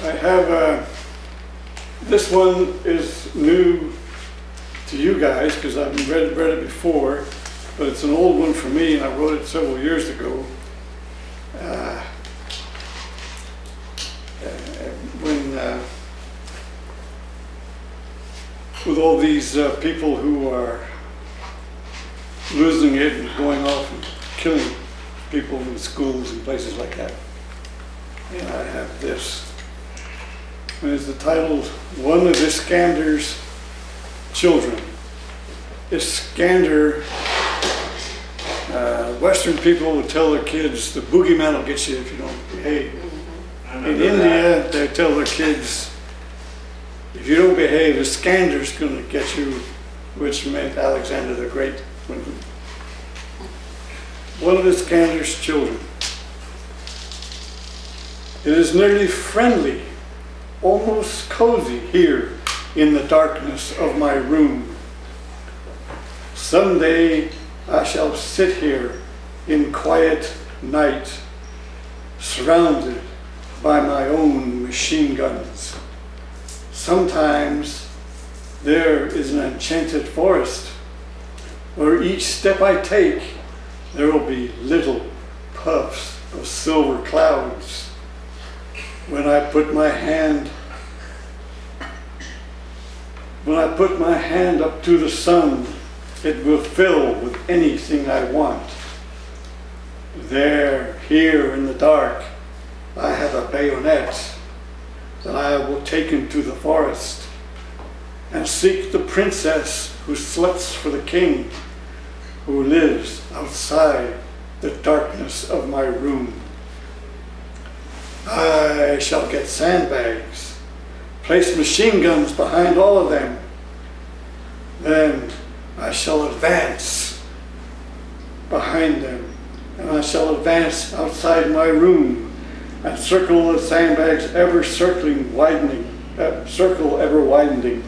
I have, uh, this one is new to you guys because I've read, read it before, but it's an old one for me and I wrote it several years ago. Uh, when, uh, with all these uh, people who are losing it and going off and killing people in schools and places like that. And I have this. And it's the title, One of Iskander's Children. Iskander, uh, Western people would tell their kids, the boogeyman will get you if you don't behave. In India, they tell their kids, if you don't behave, Iskander's going to get you, which meant Alexander the Great. One of Iskander's children. It is nearly friendly, almost cozy here in the darkness of my room. Someday I shall sit here in quiet night, surrounded by my own machine guns. Sometimes there is an enchanted forest where each step I take there will be little puffs of silver clouds. When I put my hand when I put my hand up to the sun, it will fill with anything I want. There, here in the dark, I have a bayonet that I will take into the forest and seek the princess who sleeps for the king, who lives outside the darkness of my room. I shall get sandbags, place machine guns behind all of them. Then I shall advance behind them, and I shall advance outside my room and circle the sandbags ever circling, widening, uh, circle ever widening,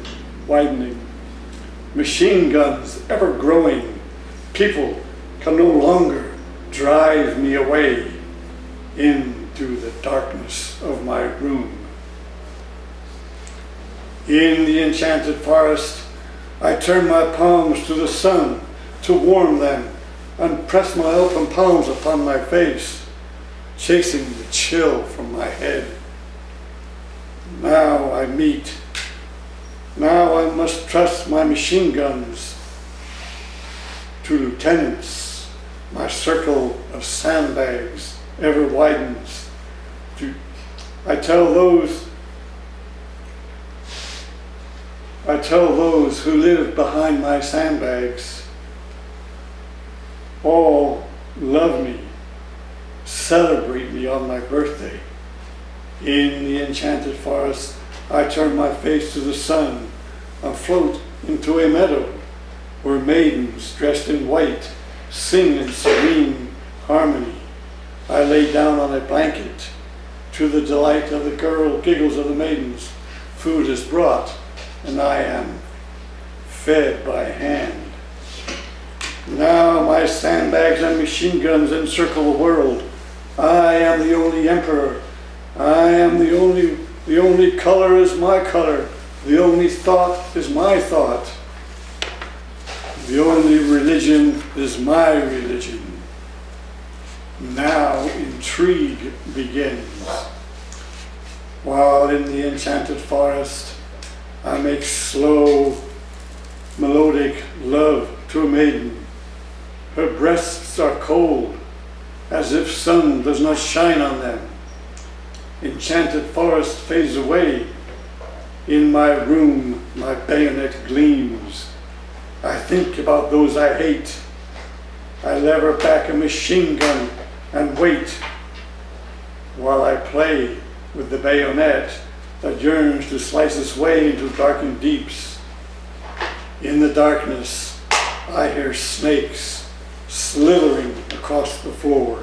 widening. Machine guns ever growing, people can no longer drive me away into the darkness of my room. In the enchanted forest, I turn my palms to the sun to warm them and press my open palms upon my face, chasing the chill from my head. Now I meet. Now I must trust my machine guns to lieutenants my circle of sandbags ever widens. To, I tell those I tell those who live behind my sandbags, all love me, celebrate me on my birthday. In the enchanted forest, I turn my face to the sun and float into a meadow where maidens dressed in white sing in serene harmony. I lay down on a blanket. To the delight of the girl giggles of the maidens, food is brought, and I am fed by hand. Now my sandbags and machine guns encircle the world. I am the only emperor. I am the only, the only color is my color. The only thought is my thought. The only religion is my religion. Now intrigue begins. While in the enchanted forest, I make slow, melodic love to a maiden. Her breasts are cold, as if sun does not shine on them. Enchanted forest fades away. In my room, my bayonet gleams. I think about those I hate. I lever back a machine gun and wait while I play with the bayonet that yearns to slice its way into darkened deeps. In the darkness, I hear snakes slithering across the floor.